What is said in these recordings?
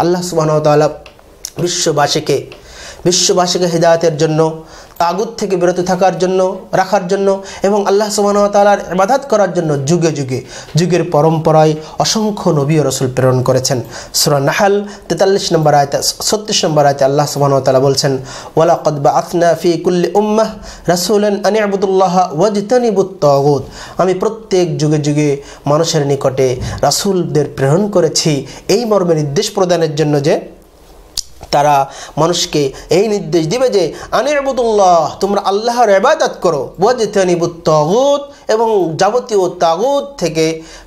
আল্লাহ সুবাহতালা বিশ্ববাসীকে বিশ্ববাসীকে হৃদায়তের জন্য, তাগুত থেকে বিরত থাকার জন্য, রাখার জন্য এবং আল্লাহ সুবাহতালার ইবাদাত করার জন্য যুগে যুগে, যুগের পরম্পরায় অসংখ্য নবী ও রসুল প্রেরণ করেছেন। সুরা নাহাল তেতাল্লিশ নম্বর আয়তে, ছত্রিশ নম্বর আয়তে আল্লাহ সুবাহতালা বলছেন ওয়ালা কদবা আফনা ফি কুল্লি উম্মাহ রাসুলেন আনি আবুদুল্লাহ ওয়াজতানিবুত তাগুত। আমি প্রত্যেক যুগে যুগে মানুষের নিকটে রাসুলদের প্রেরণ করেছি, এই মর্মে নির্দেশ প্রদানের জন্য যে তারা মানুষকে এই নির্দেশ দিবে যে আনিবুদুল্লাহ তোমরা আল্লাহর এবাদত করো। ওয়াজিতানিবুত এবং যাবতীয় তাগুত থেকে,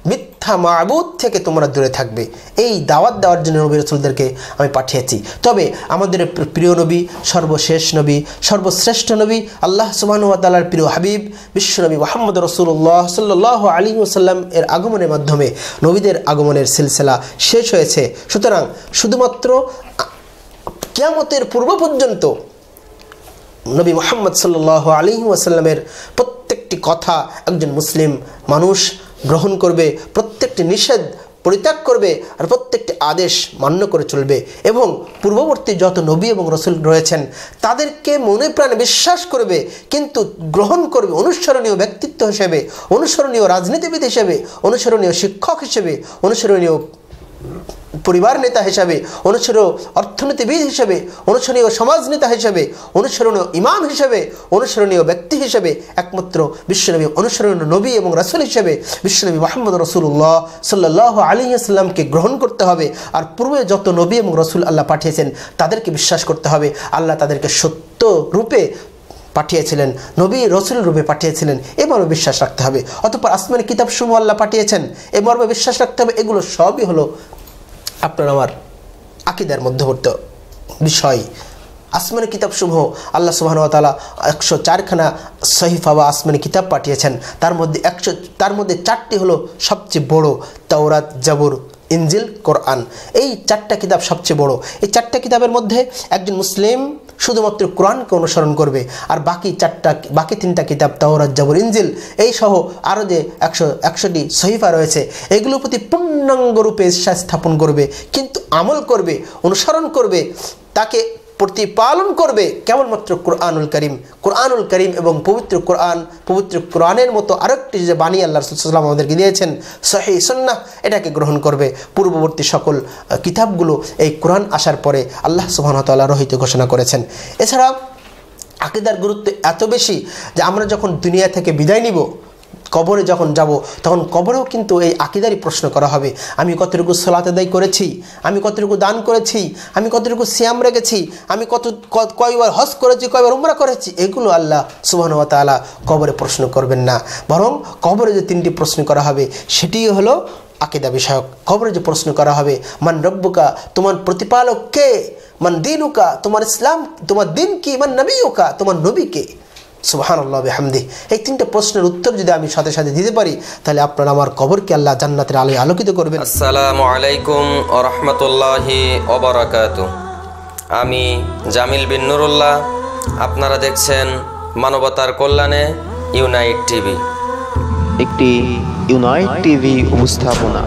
মিথ্যা মাবুদ থেকে তোমরা দূরে থাকবে। এই দাওয়াত দেওয়ার জন্য নবী রসুলদেরকে আমি পাঠিয়েছি। তবে আমাদের প্রিয় নবী, সর্বশেষ নবী, সর্বশ্রেষ্ঠ নবী, আল্লাহ সুবাহতালার প্রিয় হাবিব বিশ্বনবী মোহাম্মদ রসুল্লাহ সাল্লাহ আলী ওসাল্লাম এর আগমনের মাধ্যমে নবীদের আগমনের সিলসিলা শেষ হয়েছে। সুতরাং শুধুমাত্র কিয়ামতের পূর্ব পর্যন্ত নবী মোহাম্মদ সাল্লাহ আলী ওয়াসাল্লামের প্রত্যেকটি কথা একজন মুসলিম মানুষ গ্রহণ করবে, প্রত্যেকটি নিষেধ পরিত্যাগ করবে আর প্রত্যেকটি আদেশ মান্য করে চলবে এবং পূর্ববর্তী যত নবী এবং রসুল রয়েছেন তাদেরকে মনে প্রাণে বিশ্বাস করবে, কিন্তু গ্রহণ করবে অনুসরণীয় ব্যক্তিত্ব হিসেবে, অনুসরণীয় রাজনীতিবিদ হিসেবে, অনুসরণীয় শিক্ষক হিসেবে, অনুসরণীয় পরিবার নেতা হিসাবে অনুসরণীয় অর্থনীতিবিদ হিসেবে, অনুসরণীয় সমাজ নেতা হিসেবে, অনুসরণীয় ইমাম হিসেবে, অনুসরণীয় ব্যক্তি হিসেবে, একমাত্র বিশ্বনবী অনুসরণীয় নবী এবং রাসুল হিসেবে বিশ্বনবী মোহাম্মদ রসুল্লাহ সাল্লাহ আলী আসলামকে গ্রহণ করতে হবে। আর পূর্বে যত নবী এবং রসুল আল্লাহ পাঠিয়েছেন, তাদেরকে বিশ্বাস করতে হবে। আল্লাহ তাদেরকে সত্য রূপে পাঠিয়েছিলেন, নবী রসুল রূপে পাঠিয়েছিলেন, এ মর্মে বিশ্বাস রাখতে হবে। অতপর কিতাব সমূহ আল্লাহ পাঠিয়েছেন, এ মর্মে বিশ্বাস রাখতে হবে। এগুলো সবই হলো আপনার আমার আকিদার মধ্যবর্তী বিষয়। আসমানি কিতাবসমূহ আল্লাহ সুবাহতালা একশো চারখানা সহিফা বা আসমানি কিতাব পাঠিয়েছেন। তার মধ্যে একশো, তার মধ্যে চারটি হলো সবচেয়ে বড় তাওরাত, জাবুর ইঞ্জিল কোরআন। এই চারটা কিতাব সবচেয়ে বড়। এই চারটা কিতাবের মধ্যে একজন মুসলিম শুধুমাত্র কোরআনকে অনুসরণ করবে। আর বাকি চারটা, বাকি তিনটা কিতাব, তাওরাত, জাবুর ইঞ্জিল এই সহ আরও যে একশো, একশোটি সহিফা রয়েছে, এগুলোর প্রতি পূর্ণাঙ্গ রূপে বিশ্বাস স্থাপন করবে, কিন্তু আমল করবে, অনুসরণ করবে, তাকে প্রতিপালন করবে কেবলমাত্র কোরআনুল করিম। কোরআনুল করিম এবং পবিত্র কোরআন, পবিত্র কোরআনের মতো আরেকটি যে বাণী আল্লাহ রসুলাম আমাদেরকে দিয়েছেন সহি সন্না এটাকে গ্রহণ করবে। পূর্ববর্তী সকল কিতাবগুলো এই কোরআন আসার পরে আল্লাহ সুবাহতাল্লাহ রহিত ঘোষণা করেছেন। এছাড়া আকিদার গুরুত্ব এত বেশি যে আমরা যখন দুনিয়া থেকে বিদায় নিব কবরে যখন যাব, তখন কবরেও কিন্তু এই আকিদারই প্রশ্ন করা হবে। আমি কতটুকু সলাত আদায় করেছি? আমি কতটুকু দান করেছি? আমি কতটুকু শ্যাম রেখেছি? আমি কত কয়বার হজ করেছি, কয়বার উমরা করেছি? এগুলো আল্লাহ সুবাহনুয়া তালা কবরে প্রশ্ন করবেন না। বরং কবরে যে তিনটি প্রশ্ন করা হবে, সেটি হলো আকিদা বিষয়ক। কবরে যে প্রশ্ন করা হবে, মান রব্বুকা, তোমার প্রতিপালক কে? মান দিনুকা, তোমার ইসলাম, তোমার দিন কি? মান নবীকা তোমার নবী কে? সুবাহান আল্লাহ হামদি এই তিনটে প্রশ্নের উত্তর যদি আমি সাথে সাথে দিতে পারি তাহলে আপনারা আমার কবরকে আল্লাহ জান্নাতের আলোয় আলোকিত করবেন। আসসালামু আলাইকুম রহমতুল্লাহি আমি জামিল বিন নুরুল্লাহ আপনারা দেখছেন মানবতার কল্যাণে ইউনাইট টিভি। একটি ইউনাইট টিভি উপস্থাপনা।